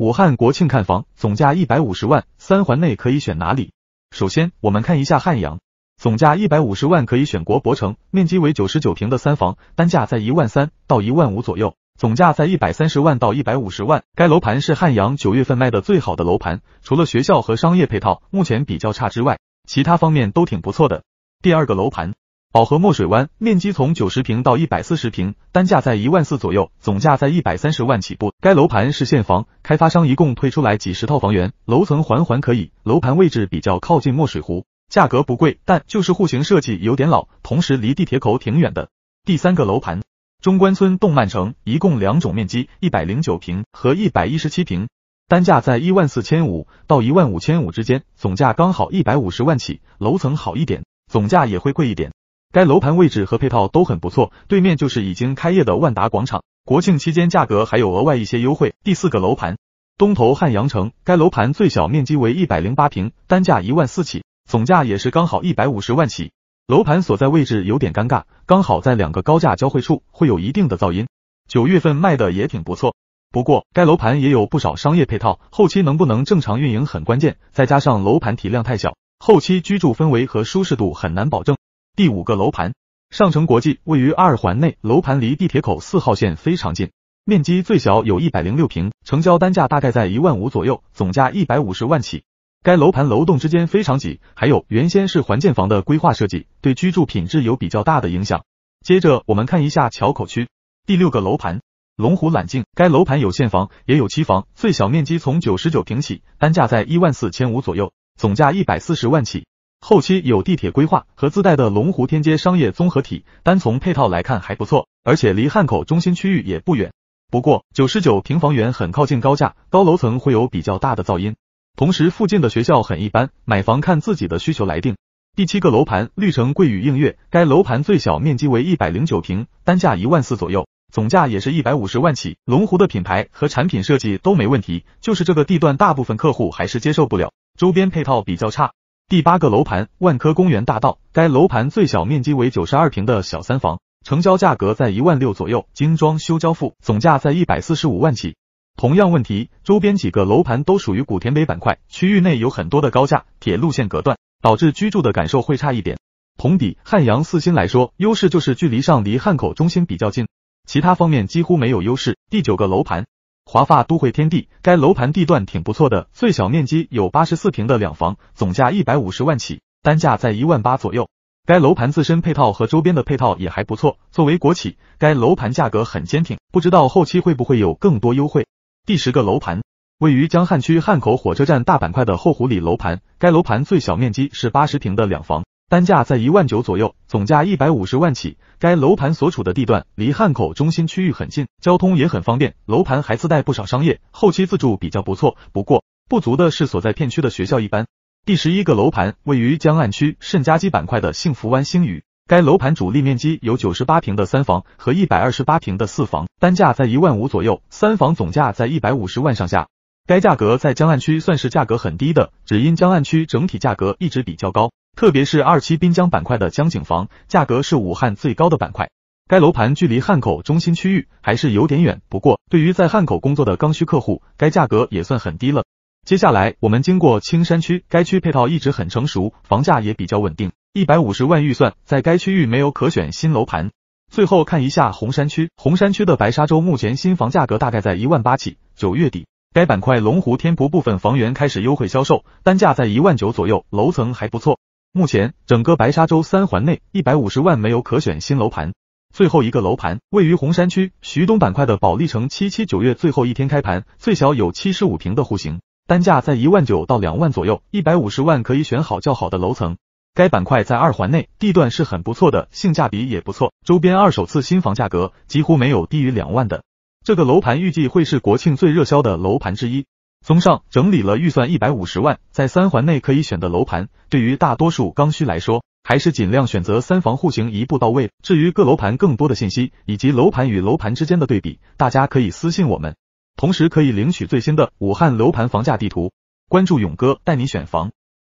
武汉国庆看房，总价一百五十万，三环内可以选哪里？首先，我们看一下汉阳，总价一百五十万可以选国博城，面积为九十九平的三房，单价在一万三到一万五左右，总价在一百三十万到一百五十万。该楼盘是汉阳九月份卖的最好的楼盘，除了学校和商业配套目前比较差之外，其他方面都挺不错的。第二个楼盘。宝和墨水湾面积从九十平到一百四十平，单价在一万四左右，总价在一百三十万起步。该楼盘是现房，开发商一共推出来几十套房源，楼层环环可以，楼盘位置比较靠近墨水湖，价格不贵，但就是户型设计有点老，同时离地铁口挺远的。第三个楼盘，中关村动漫城，一共两种面积，一百零九平和一百一十七平，单价在一万四千五到一万五千五之间，总价刚好一百五十万起，楼层好一点，总价也会贵一点。该楼盘位置和配套都很不错，对面就是已经开业的万达广场。国庆期间价格还有额外一些优惠。第四个楼盘，东头汉阳城，该楼盘最小面积为一百零八平，单价一万四起，总价也是刚好一百五十万起。楼盘所在位置有点尴尬，刚好在两个高架交汇处，会有一定的噪音。九月份卖的也挺不错，不过该楼盘也有不少商业配套，后期能不能正常运营很关键，再加上楼盘体量太小，后期居住氛围和舒适度很难保证。第五个楼盘，上城国际位于二环内，楼盘离地铁口四号线非常近，面积最小有一百零六平，成交单价大概在一万五左右，总价一百五十万起。该楼盘楼栋之间非常挤，还有原先是环建房的规划设计，对居住品质有比较大的影响。接着我们看一下桥口区第六个楼盘，龙湖揽境，该楼盘有现房也有期房，最小面积从九十九平起，单价在一万四千五左右，总价一百四十万起。后期有地铁规划和自带的龙湖天街商业综合体，单从配套来看还不错，而且离汉口中心区域也不远。不过九十九平房源很靠近高架，高楼层会有比较大的噪音，同时附近的学校很一般，买房看自己的需求来定。第七个楼盘绿城桂宇映月，该楼盘最小面积为一百零九平，单价一万四左右，总价也是一百五十万起。龙湖的品牌和产品设计都没问题，就是这个地段大部分客户还是接受不了，周边配套比较差。第八个楼盘万科公园大道，该楼盘最小面积为九十二平的小三房，成交价格在一万六左右，精装修交付，总价在一百四十五万起。同样问题，周边几个楼盘都属于古田北板块，区域内有很多的高架、铁路线隔断，导致居住的感受会差一点。同比汉阳四新来说，优势就是距离上离汉口中心比较近，其他方面几乎没有优势。第九个楼盘。华发都会天地，该楼盘地段挺不错的，最小面积有八十四平的两房，总价一百五十万起，单价在一万八左右。该楼盘自身配套和周边的配套也还不错，作为国企，该楼盘价格很坚挺，不知道后期会不会有更多优惠。第十个楼盘，位于江汉区汉口火车站大板块的后湖里楼盘，该楼盘最小面积是八十平的两房。单价在一万九左右，总价一百五十万起。该楼盘所处的地段离汉口中心区域很近，交通也很方便。楼盘还自带不少商业，后期自住比较不错。不过不足的是所在片区的学校一般。第十一个楼盘位于江岸区盛家基板块的幸福湾星宇，该楼盘主力面积有九十八平的三房和一百二十八平的四房，单价在一万五左右，三房总价在一百五十万上下。该价格在江岸区算是价格很低的，只因江岸区整体价格一直比较高。特别是二期滨江板块的江景房，价格是武汉最高的板块。该楼盘距离汉口中心区域还是有点远，不过对于在汉口工作的刚需客户，该价格也算很低了。接下来我们经过青山区，该区配套一直很成熟，房价也比较稳定。一百五十万预算，在该区域没有可选新楼盘。最后看一下红山区，红山区的白沙洲目前新房价格大概在一万八起，九月底该板块龙湖天璞部分房源开始优惠销售，单价在一万九左右，楼层还不错。目前整个白沙洲三环内一百五十万没有可选新楼盘。最后一个楼盘位于红山区徐东板块的保利城七七九月最后一天开盘，最小有七十五平的户型，单价在一万九到两万左右，一百五十万可以选好较好的楼层。该板块在二环内，地段是很不错的，性价比也不错，周边二手次新房价格几乎没有低于两万的。这个楼盘预计会是国庆最热销的楼盘之一。综上，整理了预算一百五十万，在三环内可以选的楼盘，对于大多数刚需来说，还是尽量选择三房户型一步到位。至于各楼盘更多的信息以及楼盘与楼盘之间的对比，大家可以私信我们，同时可以领取最新的武汉楼盘房价地图。关注勇哥带你选房。